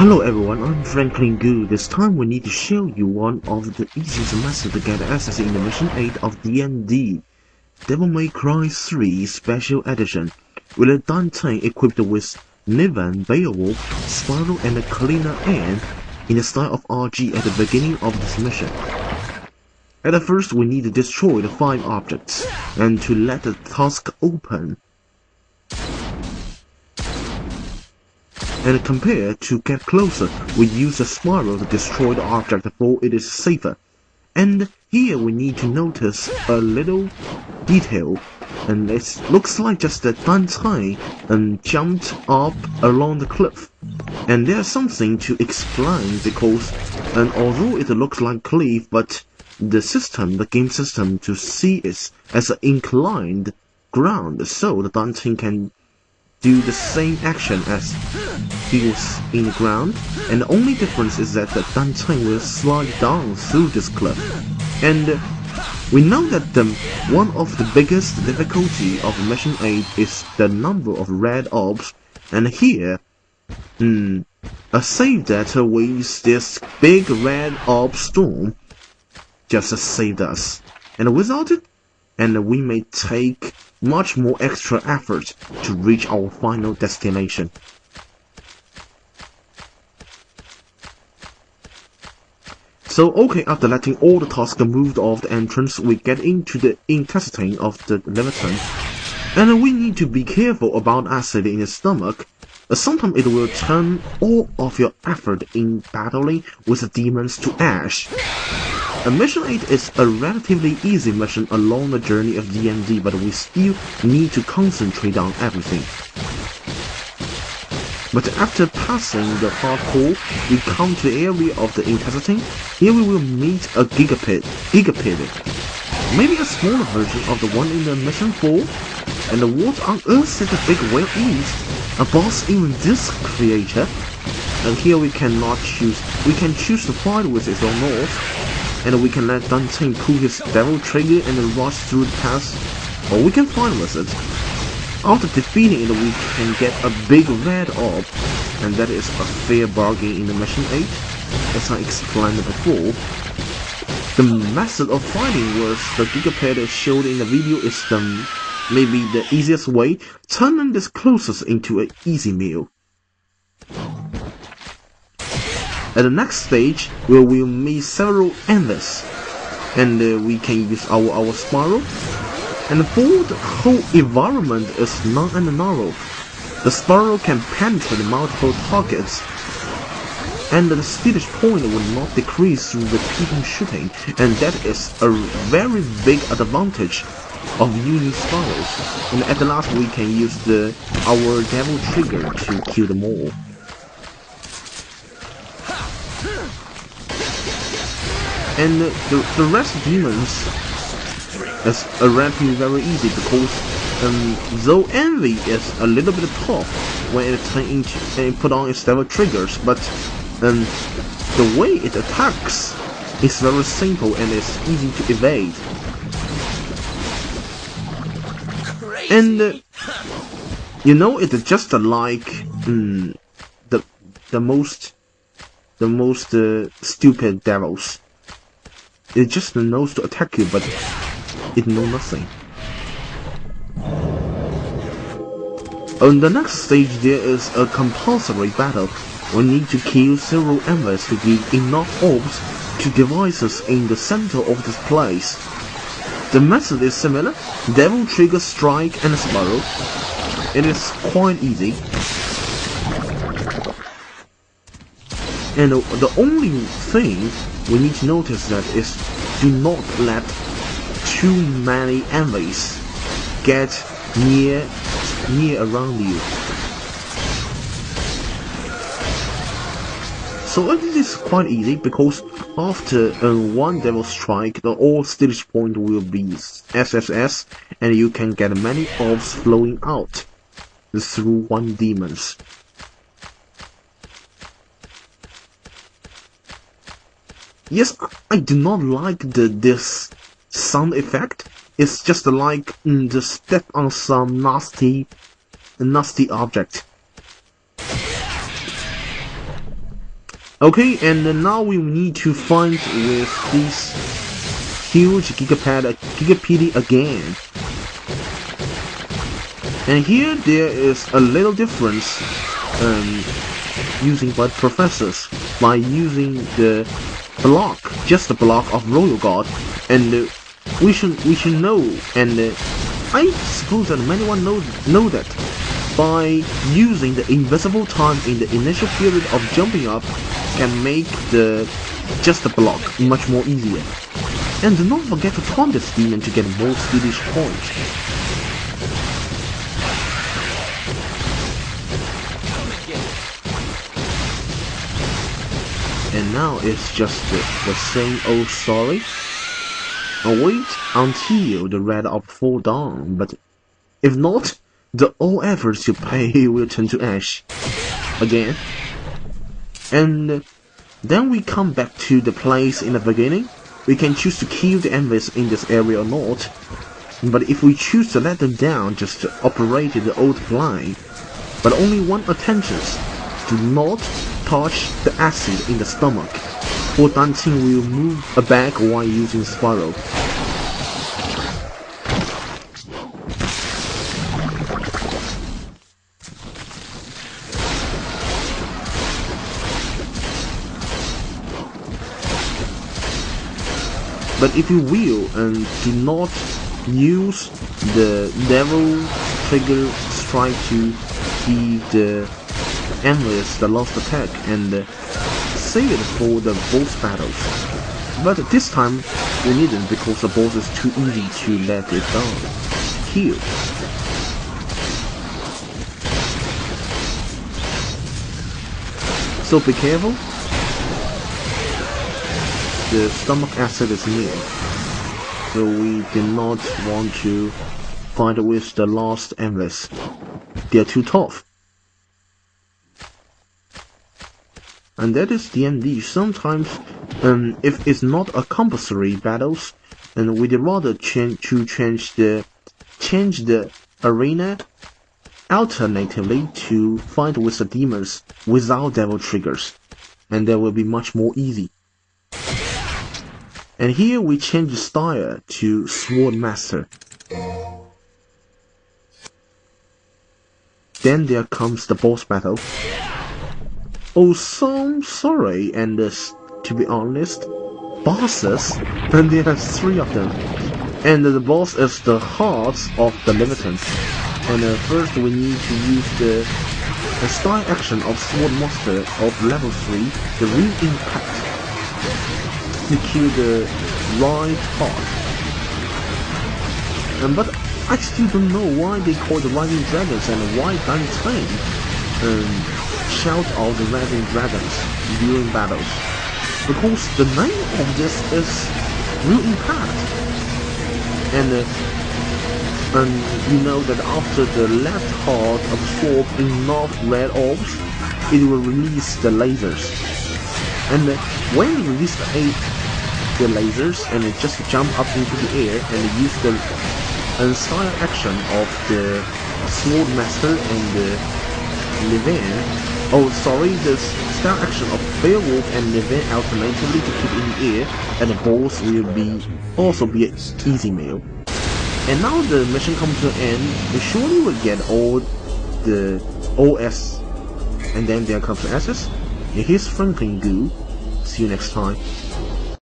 Hello everyone, I'm Franklin Gu. This time we need to show you one of the easiest methods to get access in the Mission 8 of DMD. Devil May Cry 3 Special Edition, with a Dante equipped with Nevan, Beowulf, Spiral and Kalina Ann in the style of RG at the beginning of this mission. At first we need to destroy the 5 objects, and to let the task open. And compare to get closer, we use a Spiral to destroy the object for it is safer. And here we need to notice a little detail, and it looks like just that Dante and jumped up along the cliff. And there's something to explain because, and although it looks like cliff, but the system, the game system, to see it as an inclined ground, so the Dante can do the same action as he was in the ground, and the only difference is that the Dante will slide down through this cliff. And we know that the, one of the biggest difficulty of Mission 8 is the number of red orbs, and here, hmm, a save data with this big red orb storm just saved us. And without it, and we may take much more extra effort to reach our final destination. So okay, after letting all the tasks moved off the entrance, we get into the intestine of the Leviathan. And we need to be careful about acid in the stomach. Sometimes it will turn all of your effort in battling with the demons to ash. A mission 8 is a relatively easy mission along the journey of DMD, but we still need to concentrate on everything. But after passing the hardcore, we come to the area of the intestine. Here we will meet a Gigapede, Gigapede, maybe a smaller version of the one in the mission 4. And what on earth is the big whale is? A boss in this creature? And here we cannot choose, we can choose to fight with its own north, and we can let Dante pull his devil trigger and rush through the pass, or we can with it. After defeating it, we can get a big red orb, and that is a fair bargain in the Mission 8, as I explained before. The method of fighting was the Gigapede that showed in the video is the maybe the easiest way, turning this closest into an easy meal. At the next stage, we will meet several enemies, and uh, we can use our, our Spiral. And for the whole environment is long and narrow. The Spiral can penetrate multiple targets, and the speed point will not decrease through repeating shooting, and that is a very big advantage of using Spirals. And at the last we can use the our Devil Trigger to kill them all. And the, the rest of demons is relatively very easy because um, though Envy is a little bit tough when it and put on its devil triggers, but um, the way it attacks is very simple and it's easy to evade. And uh, you know it's just like um, the the most the most uh, stupid devils. It just knows to attack you, but it knows nothing. On the next stage, there is a compulsory battle. We need to kill several enemies to give enough orbs to devices in the center of this place. The method is similar, Devil Trigger Strike and Spiral. It is quite easy. And the only thing we need to notice that is do not let too many enemies get near near around you. So it is quite easy because after uh, one devil strike, the all stage point will be SSS and you can get many orbs flowing out through one demons. Yes, I do not like the this sound effect. It's just like mm, the step on some nasty, nasty object. Okay, and now we need to find with this huge Gigapede, gigapedy again. And here there is a little difference um, using by professors by using the block, just the block of Royal Guard, and uh, we should we should know, and uh, I suppose that many one know know that by using the invisible time in the initial period of jumping up can make the just the block much more easier. And do not forget to taunt this demon to get more Swedish points. Now it's just the, the same old story. Wait until the red up fall down, but if not, the all efforts you pay will turn to ash. Again. And then we come back to the place in the beginning. We can choose to kill the enemies in this area or not. But if we choose to let them down, just operate the old plan. But only one attention. Do not touch the acid in the stomach. Or Dante will move a back while using Spiral. But if you will, and do not use the level trigger strike to give the enemies the last attack and save it for the boss battles. But this time we needn't because the boss is too easy to let it down. Here. So be careful the stomach acid is near, so we do not want to fight with the last endless. They are too tough. And that is the DMD. Sometimes, um, if it's not a compulsory battles, and we'd rather change to change the change the arena alternatively to fight with the demons without devil triggers, and that will be much more easy. And here we change the style to Sword Master. Then there comes the boss battle. Oh, so sorry, and uh, to be honest, bosses, and there are three of them. And the boss is the heart of the Leviathan. And uh, first we need to use the, the style action of Sword Master of level 3, the Real Impact to kill the right part. Um, but I still don't know why they call the Rising Dragons and why Dan Train um, shout out the Rising Dragons during battles. Because the name of this is Real Impact. And, uh, and you know that after the left heart absorb enough red orbs, it will release the lasers. And uh, when you release the the lasers and it just jump up into the air and use the style action of the Sword Master and the Nevan. Oh, sorry, the style action of Beowulf and Nevan alternatively to keep in the air, and the boss will be also be an easy meal. And now the mission comes to an end. We surely will get all the OS, and then there comes. And here's Franklin Goo. See you next time.